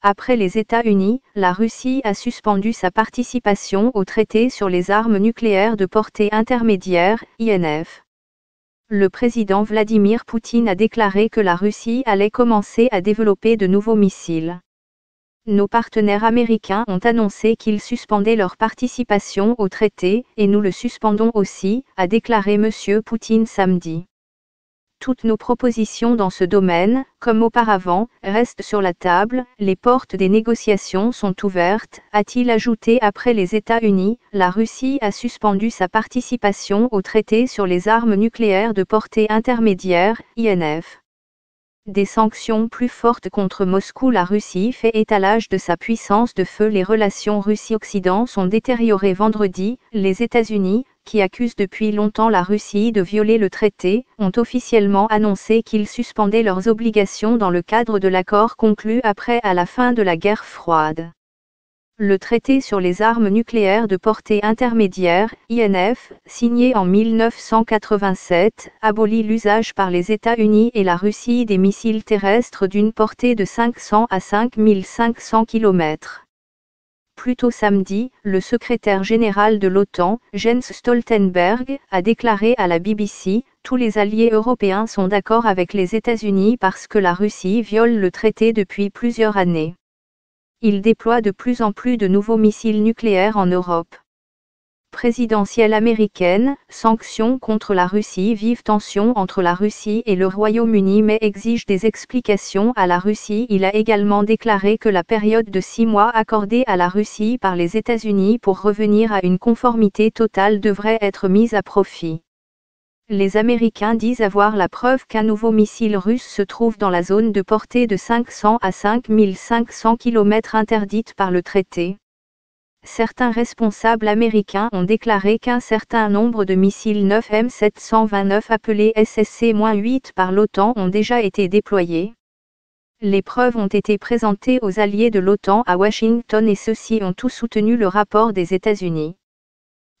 Après les États-Unis, la Russie a suspendu sa participation au traité sur les armes nucléaires de portée intermédiaire, INF. Le président Vladimir Poutine a déclaré que la Russie allait commencer à développer de nouveaux missiles. Nos partenaires américains ont annoncé qu'ils suspendaient leur participation au traité, et nous le suspendons aussi, a déclaré M. Poutine samedi. Toutes nos propositions dans ce domaine, comme auparavant, restent sur la table, les portes des négociations sont ouvertes, a-t-il ajouté après les États-Unis, la Russie a suspendu sa participation au traité sur les armes nucléaires de portée intermédiaire, INF des sanctions plus fortes contre Moscou. La Russie fait étalage de sa puissance de feu. Les relations Russie-Occident sont détériorées vendredi. Les États-Unis, qui accusent depuis longtemps la Russie de violer le traité, ont officiellement annoncé qu'ils suspendaient leurs obligations dans le cadre de l'accord conclu après à la fin de la guerre froide. Le traité sur les armes nucléaires de portée intermédiaire, INF, signé en 1987, abolit l'usage par les États-Unis et la Russie des missiles terrestres d'une portée de 500 à 5500 km. Plus tôt samedi, le secrétaire général de l'OTAN, Jens Stoltenberg, a déclaré à la BBC Tous les alliés européens sont d'accord avec les États-Unis parce que la Russie viole le traité depuis plusieurs années. Il déploie de plus en plus de nouveaux missiles nucléaires en Europe. Présidentielle américaine, sanctions contre la Russie Vive tension entre la Russie et le Royaume-Uni mais exige des explications à la Russie. Il a également déclaré que la période de six mois accordée à la Russie par les États-Unis pour revenir à une conformité totale devrait être mise à profit. Les Américains disent avoir la preuve qu'un nouveau missile russe se trouve dans la zone de portée de 500 à 5500 km interdite par le traité. Certains responsables américains ont déclaré qu'un certain nombre de missiles 9 M729 appelés SSC-8 par l'OTAN ont déjà été déployés. Les preuves ont été présentées aux alliés de l'OTAN à Washington et ceux-ci ont tous soutenu le rapport des États-Unis.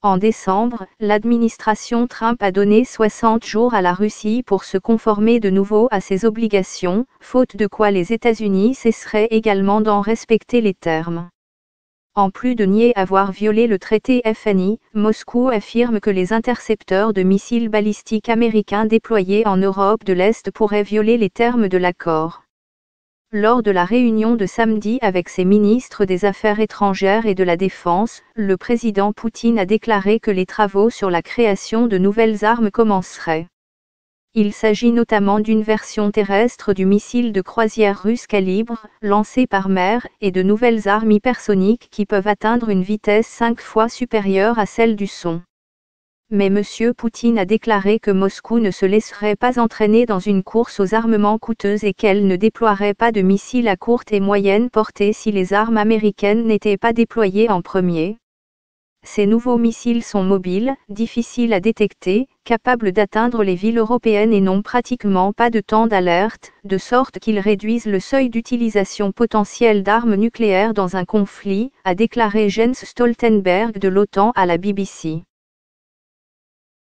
En décembre, l'administration Trump a donné 60 jours à la Russie pour se conformer de nouveau à ses obligations, faute de quoi les États-Unis cesseraient également d'en respecter les termes. En plus de nier avoir violé le traité FNI, Moscou affirme que les intercepteurs de missiles balistiques américains déployés en Europe de l'Est pourraient violer les termes de l'accord. Lors de la réunion de samedi avec ses ministres des Affaires étrangères et de la Défense, le président Poutine a déclaré que les travaux sur la création de nouvelles armes commenceraient. Il s'agit notamment d'une version terrestre du missile de croisière russe calibre, lancé par mer, et de nouvelles armes hypersoniques qui peuvent atteindre une vitesse cinq fois supérieure à celle du son mais M. Poutine a déclaré que Moscou ne se laisserait pas entraîner dans une course aux armements coûteuses et qu'elle ne déploierait pas de missiles à courte et moyenne portée si les armes américaines n'étaient pas déployées en premier. Ces nouveaux missiles sont mobiles, difficiles à détecter, capables d'atteindre les villes européennes et n'ont pratiquement pas de temps d'alerte, de sorte qu'ils réduisent le seuil d'utilisation potentielle d'armes nucléaires dans un conflit, a déclaré Jens Stoltenberg de l'OTAN à la BBC.